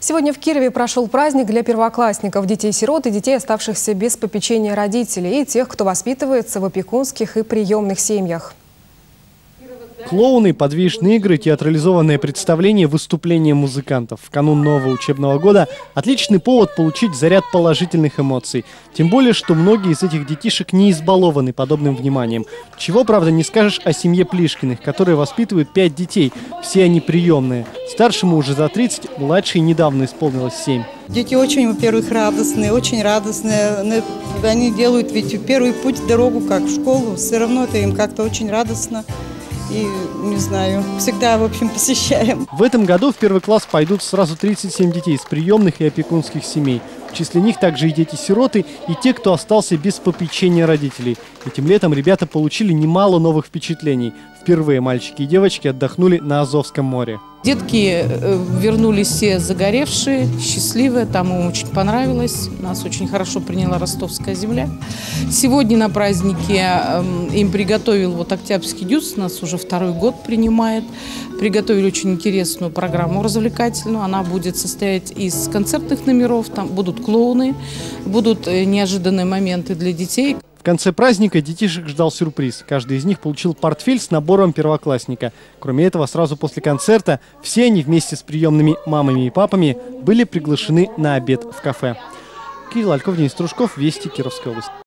Сегодня в Кирове прошел праздник для первоклассников, детей-сирот и детей, оставшихся без попечения родителей, и тех, кто воспитывается в опекунских и приемных семьях. Клоуны, подвижные игры, театрализованное представление, выступления музыкантов. В канун нового учебного года отличный повод получить заряд положительных эмоций. Тем более, что многие из этих детишек не избалованы подобным вниманием. Чего, правда, не скажешь о семье Плишкиных, которые воспитывают пять детей. Все они приемные. Старшему уже за 30, младшей недавно исполнилось 7. Дети очень, во-первых, радостные, очень радостные. Они делают ведь первый путь, дорогу как в школу. Все равно это им как-то очень радостно и, не знаю, всегда, в общем, посещаем. В этом году в первый класс пойдут сразу 37 детей из приемных и опекунских семей. В числе них также и дети-сироты, и те, кто остался без попечения родителей. Этим летом ребята получили немало новых впечатлений. Впервые мальчики и девочки отдохнули на Азовском море. Детки э, вернулись все загоревшие, счастливые, там им очень понравилось. Нас очень хорошо приняла ростовская земля. Сегодня на празднике эм, им приготовил вот Октябрьский дюс, нас уже второй год принимает. Приготовили очень интересную программу развлекательную. Она будет состоять из концертных номеров, там будут клоуны, будут э, неожиданные моменты для детей. В конце праздника детишек ждал сюрприз. Каждый из них получил портфель с набором первоклассника. Кроме этого, сразу после концерта все они вместе с приемными мамами и папами были приглашены на обед в кафе. Кирилл Альков, Денис Трушков, Вести, Кировская область.